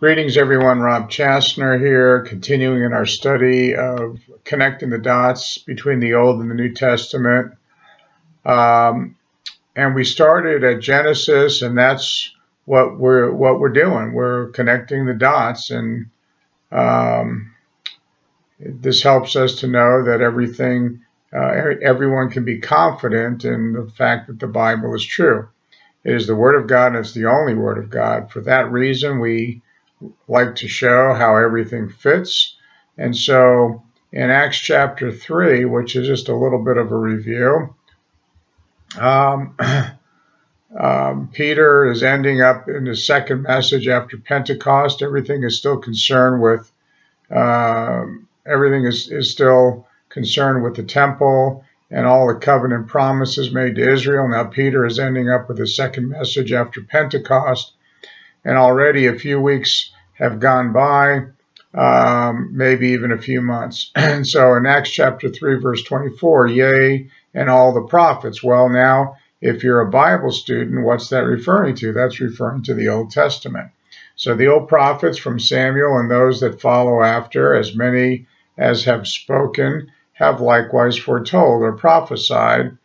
Greetings, everyone. Rob Chassner here, continuing in our study of connecting the dots between the Old and the New Testament. Um, and we started at Genesis, and that's what we're what we're doing. We're connecting the dots, and um, this helps us to know that everything, uh, everyone can be confident in the fact that the Bible is true. It is the Word of God, and it's the only Word of God. For that reason, we like to show how everything fits. And so in Acts chapter 3, which is just a little bit of a review, um, um, Peter is ending up in his second message after Pentecost. Everything is still concerned with, uh, everything is, is still concerned with the temple and all the covenant promises made to Israel. Now Peter is ending up with his second message after Pentecost and already a few weeks have gone by, um, maybe even a few months. And so in Acts chapter 3, verse 24, yea, and all the prophets. Well, now, if you're a Bible student, what's that referring to? That's referring to the Old Testament. So the old prophets from Samuel and those that follow after, as many as have spoken, have likewise foretold or prophesied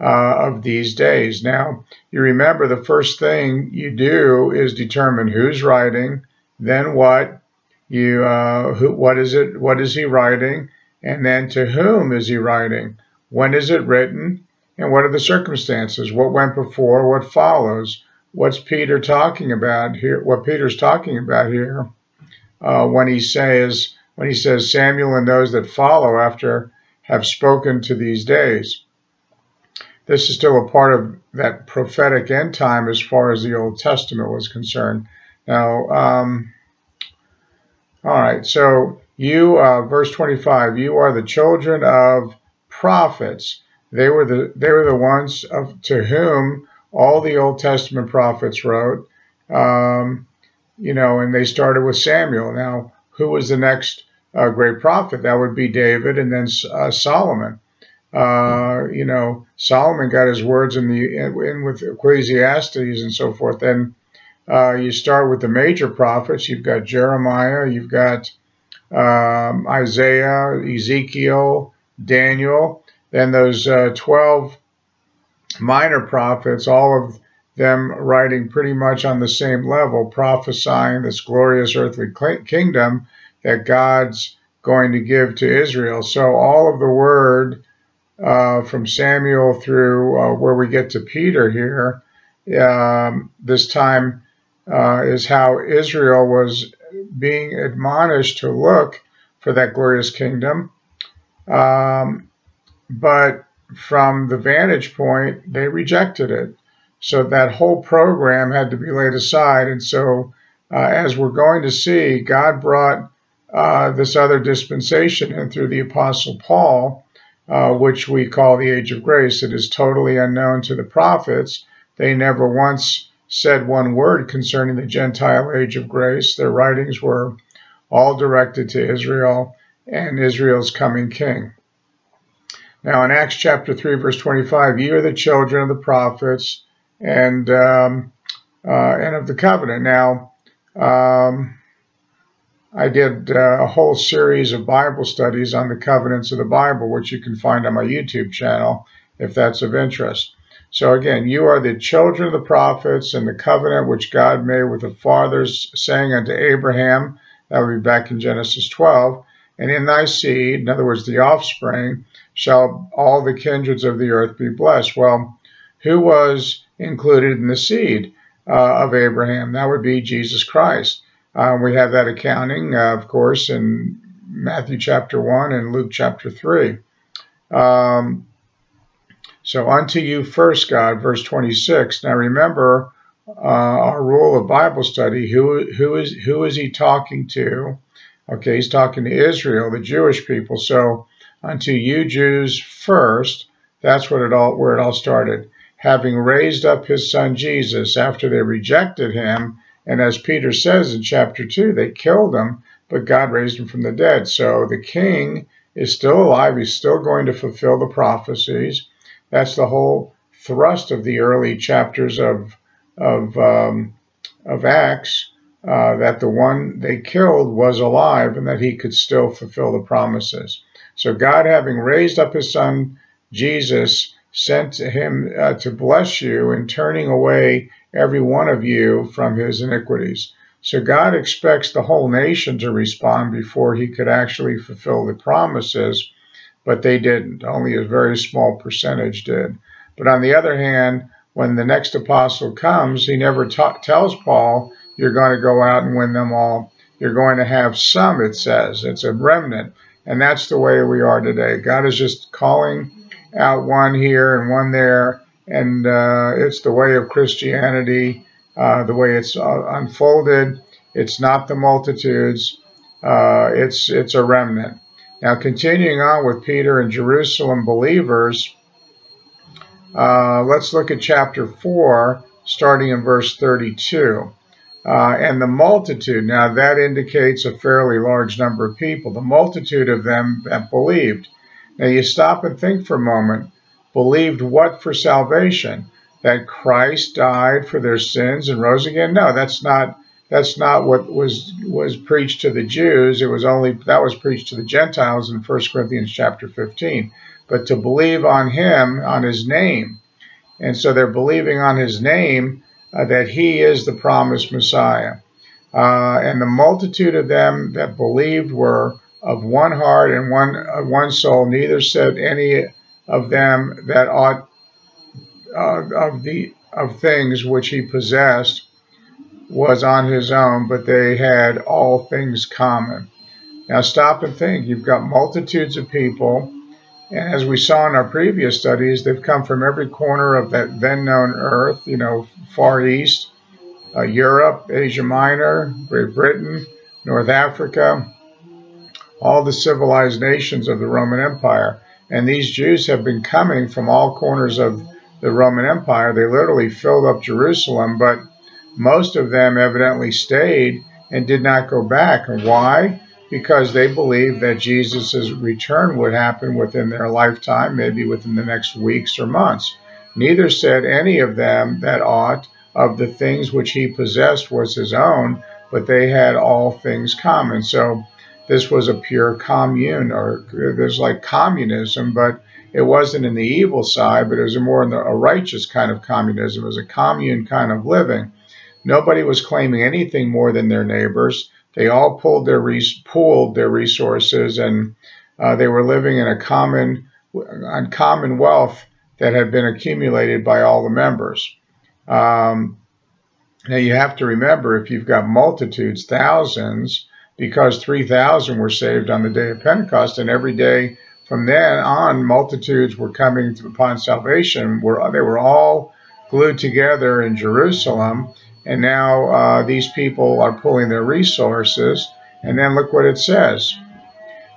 uh, of these days. Now, you remember the first thing you do is determine who's writing, then what, you uh, who, what is it, what is he writing, and then to whom is he writing, when is it written, and what are the circumstances, what went before, what follows, what's Peter talking about here, what Peter's talking about here uh, when he says when he says Samuel and those that follow after have spoken to these days this is still a part of that prophetic end time as far as the Old Testament was concerned. Now, um, all right, so you, uh, verse 25, you are the children of prophets. They were the they were the ones of to whom all the Old Testament prophets wrote. Um, you know, and they started with Samuel. Now, who was the next uh, great prophet? That would be David, and then uh, Solomon. Uh, you know, Solomon got his words in the in with Ecclesiastes and so forth. Then uh, you start with the major prophets. You've got Jeremiah, you've got um, Isaiah, Ezekiel, Daniel. Then those uh, 12 minor prophets, all of them writing pretty much on the same level, prophesying this glorious earthly kingdom that God's going to give to Israel. So all of the word uh, from Samuel through uh, where we get to Peter here, um, this time uh, is how Israel was being admonished to look for that glorious kingdom. Um, but from the vantage point, they rejected it. So that whole program had to be laid aside. And so, uh, as we're going to see, God brought uh, this other dispensation in through the Apostle Paul uh, which we call the Age of Grace. It is totally unknown to the prophets. They never once said one word concerning the Gentile Age of Grace. Their writings were all directed to Israel and Israel's coming king. Now, in Acts chapter 3, verse 25, ye are the children of the prophets and um, uh, and of the covenant. Now, um, I did uh, a whole series of Bible studies on the covenants of the Bible, which you can find on my YouTube channel if that's of interest. So again, you are the children of the prophets and the covenant which God made with the fathers, saying unto Abraham, that would be back in Genesis 12, and in thy seed, in other words, the offspring, shall all the kindreds of the earth be blessed. Well, who was included in the seed uh, of Abraham? That would be Jesus Christ. Um, we have that accounting, uh, of course, in Matthew chapter 1 and Luke chapter 3. Um, so, unto you first, God, verse 26. Now, remember uh, our rule of Bible study. Who, who, is, who is he talking to? Okay, he's talking to Israel, the Jewish people. So, unto you Jews first, that's what it all, where it all started. Having raised up his son Jesus after they rejected him and as Peter says in chapter 2, they killed him, but God raised him from the dead. So the king is still alive. He's still going to fulfill the prophecies. That's the whole thrust of the early chapters of, of, um, of Acts. uh, that the one they killed was alive and that he could still fulfill the promises. So God, having raised up his son Jesus, sent to him uh, to bless you in turning away every one of you from his iniquities. So God expects the whole nation to respond before he could actually fulfill the promises, but they didn't. Only a very small percentage did. But on the other hand, when the next apostle comes, he never tells Paul, you're going to go out and win them all. You're going to have some, it says. It's a remnant. And that's the way we are today. God is just calling out one here and one there. And uh, it's the way of Christianity, uh, the way it's uh, unfolded. It's not the multitudes. Uh, it's it's a remnant. Now, continuing on with Peter and Jerusalem believers, uh, let's look at chapter 4, starting in verse 32. Uh, and the multitude, now that indicates a fairly large number of people, the multitude of them that believed. Now you stop and think for a moment. Believed what for salvation? That Christ died for their sins and rose again? No, that's not that's not what was was preached to the Jews. It was only that was preached to the Gentiles in 1 Corinthians chapter 15. But to believe on him, on his name. And so they're believing on his name uh, that he is the promised Messiah. Uh, and the multitude of them that believed were of one heart and one uh, one soul. Neither said any of them that ought uh, of the of things which he possessed was on his own, but they had all things common. Now stop and think. You've got multitudes of people, and as we saw in our previous studies, they've come from every corner of that then known earth, you know, Far East, uh, Europe, Asia Minor, Great Britain, North Africa, all the civilized nations of the Roman Empire. And these Jews have been coming from all corners of the Roman Empire. They literally filled up Jerusalem, but most of them evidently stayed and did not go back. And why? Because they believed that Jesus' return would happen within their lifetime, maybe within the next weeks or months. Neither said any of them that aught of the things which he possessed was his own, but they had all things common. So this was a pure commune, or there's like communism, but it wasn't in the evil side, but it was more in the, a righteous kind of communism. It was a commune kind of living. Nobody was claiming anything more than their neighbors. They all pulled their pooled their resources, and uh, they were living in a common on common wealth that had been accumulated by all the members. Um, now you have to remember if you've got multitudes, thousands, because 3,000 were saved on the day of Pentecost, and every day from then on, multitudes were coming upon salvation. Were they were all glued together in Jerusalem, and now uh, these people are pulling their resources. And then look what it says,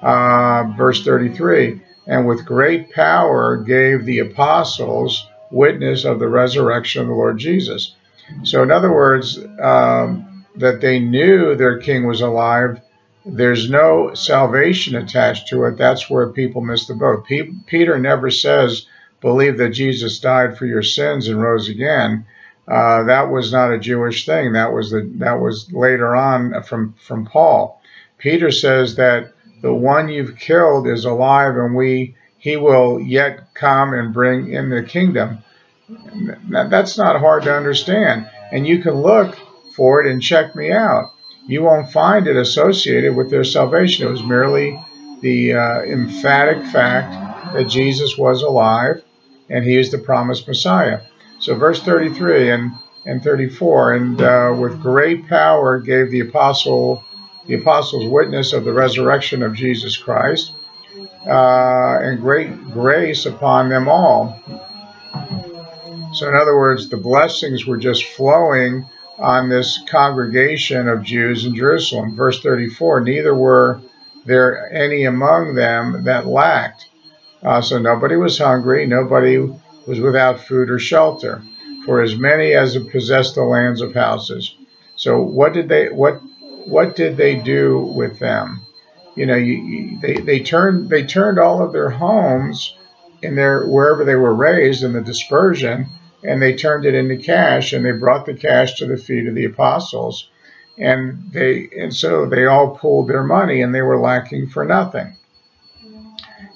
uh, verse 33. And with great power gave the apostles witness of the resurrection of the Lord Jesus. So, in other words, um, that they knew their king was alive. There's no salvation attached to it. That's where people miss the boat. Peter never says, believe that Jesus died for your sins and rose again. Uh, that was not a Jewish thing. That was the, that was later on from from Paul. Peter says that the one you've killed is alive, and we he will yet come and bring in the kingdom. That's not hard to understand, and you can look for it and check me out. You won't find it associated with their salvation. It was merely the uh, emphatic fact that Jesus was alive and he is the promised Messiah. So, verse 33 and, and 34, and uh, with great power gave the apostle the apostles witness of the resurrection of Jesus Christ, uh, and great grace upon them all. So, in other words, the blessings were just flowing on this congregation of Jews in Jerusalem. Verse 34 Neither were there any among them that lacked. Uh, so nobody was hungry, nobody was without food or shelter, for as many as possessed the lands of houses. So what did they what what did they do with them? You know, you, you, they they turned they turned all of their homes in their wherever they were raised in the dispersion and they turned it into cash and they brought the cash to the feet of the apostles. and they and so they all pooled their money, and they were lacking for nothing.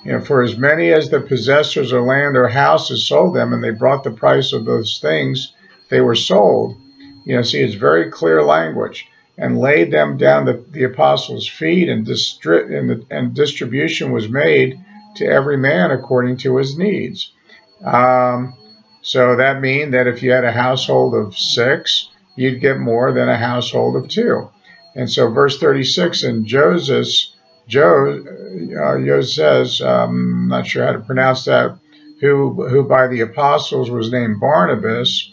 You know, for as many as the possessors of land or houses sold them, and they brought the price of those things, they were sold. You know, see, it's very clear language. And laid them down the, the apostles' feet, and, distri- and, the, and distribution was made to every man according to his needs. Um, so that means that if you had a household of six, you'd get more than a household of two. And so, verse 36 in Joseph, Joe, uh, Joses, um, I'm not sure how to pronounce that, who, who by the apostles was named Barnabas,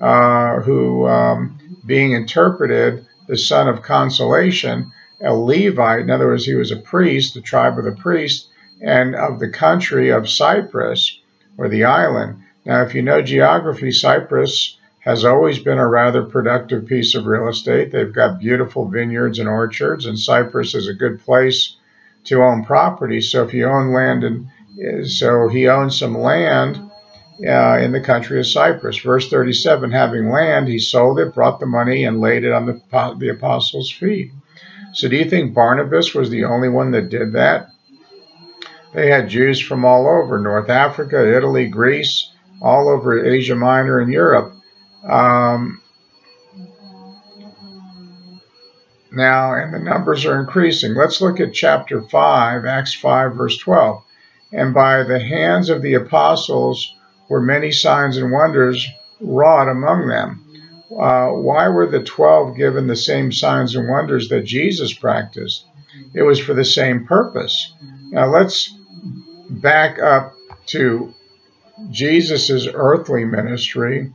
uh, who, um, being interpreted, the son of consolation, a Levite, in other words, he was a priest, the tribe of the priest, and of the country of Cyprus, or the island. Now, if you know geography, Cyprus has always been a rather productive piece of real estate. They've got beautiful vineyards and orchards, and Cyprus is a good place to own property. So if you own land, and so he owned some land uh, in the country of Cyprus. Verse 37, having land, he sold it, brought the money, and laid it on the, the apostles' feet. So do you think Barnabas was the only one that did that? They had Jews from all over North Africa, Italy, Greece, all over Asia Minor and Europe. Um, now, and the numbers are increasing. Let's look at chapter 5, Acts 5, verse 12. And by the hands of the apostles were many signs and wonders wrought among them. Uh, why were the 12 given the same signs and wonders that Jesus practiced? It was for the same purpose. Now, let's back up to Jesus' earthly ministry,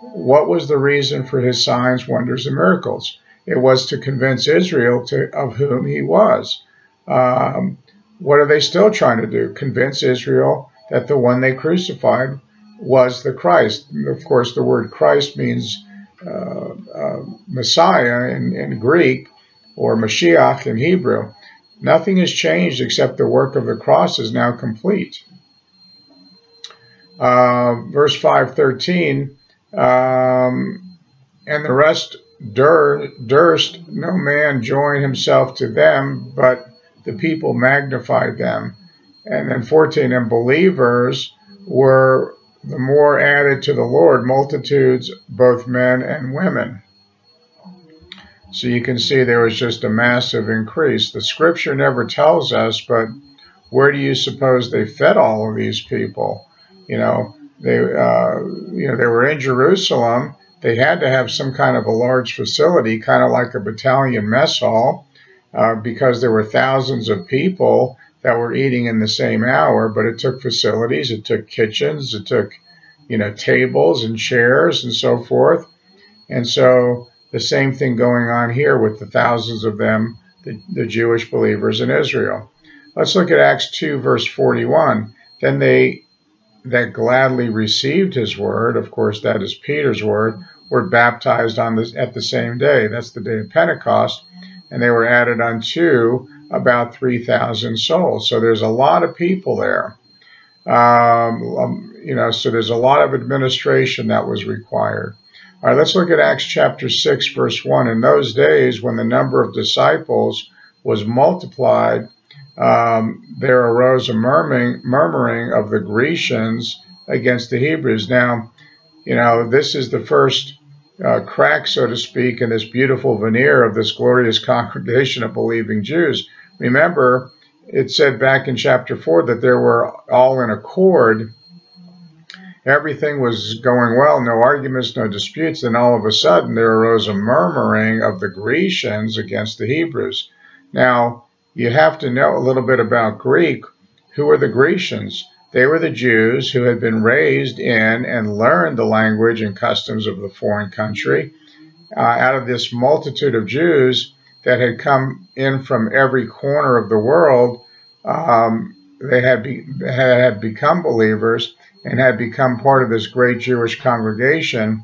what was the reason for his signs, wonders, and miracles? It was to convince Israel to, of whom he was. Um, what are they still trying to do? Convince Israel that the one they crucified was the Christ. Of course, the word Christ means uh, uh, Messiah in, in Greek or Mashiach in Hebrew. Nothing has changed except the work of the cross is now complete. Uh, verse 513, um, and the rest dur durst no man join himself to them, but the people magnified them. And then 14, and believers were the more added to the Lord, multitudes, both men and women. So you can see there was just a massive increase. The scripture never tells us, but where do you suppose they fed all of these people? You know, they uh, you know they were in Jerusalem. They had to have some kind of a large facility, kind of like a battalion mess hall, uh, because there were thousands of people that were eating in the same hour. But it took facilities, it took kitchens, it took you know tables and chairs and so forth. And so the same thing going on here with the thousands of them, the, the Jewish believers in Israel. Let's look at Acts 2, verse 41. Then they that gladly received his word, of course, that is Peter's word, were baptized on this at the same day. That's the day of Pentecost, and they were added unto about 3,000 souls. So there's a lot of people there. Um, um, you know, so there's a lot of administration that was required. All right, let's look at Acts chapter 6, verse 1. In those days, when the number of disciples was multiplied, um, there arose a murmuring, murmuring of the Grecians against the Hebrews. Now, you know, this is the first uh, crack, so to speak, in this beautiful veneer of this glorious congregation of believing Jews. Remember, it said back in chapter 4 that they were all in accord Everything was going well, no arguments, no disputes. Then all of a sudden there arose a murmuring of the Grecians against the Hebrews. Now, you have to know a little bit about Greek. Who were the Grecians? They were the Jews who had been raised in and learned the language and customs of the foreign country. Uh, out of this multitude of Jews that had come in from every corner of the world, um, they had, be, had become believers and had become part of this great Jewish congregation.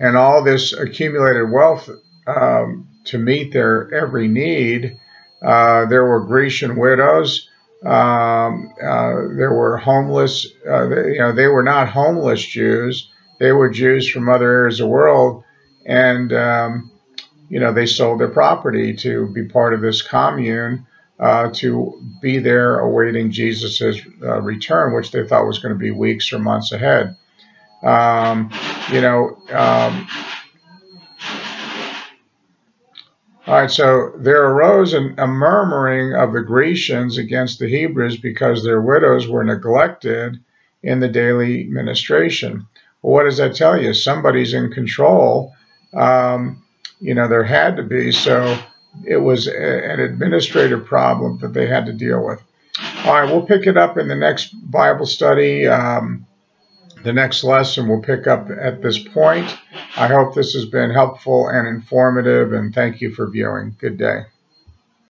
And all this accumulated wealth um, to meet their every need. Uh, there were Grecian widows. Um, uh, there were homeless. Uh, they, you know, they were not homeless Jews. They were Jews from other areas of the world, and um, you know, they sold their property to be part of this commune uh, to be there awaiting Jesus' uh, return, which they thought was going to be weeks or months ahead. Um, you know, um, all right, so there arose an, a murmuring of the Grecians against the Hebrews because their widows were neglected in the daily ministration. Well, what does that tell you? Somebody's in control. Um, you know, there had to be. So it was a, an administrative problem that they had to deal with. All right, we'll pick it up in the next Bible study. Um, the next lesson will pick up at this point. I hope this has been helpful and informative, and thank you for viewing. Good day.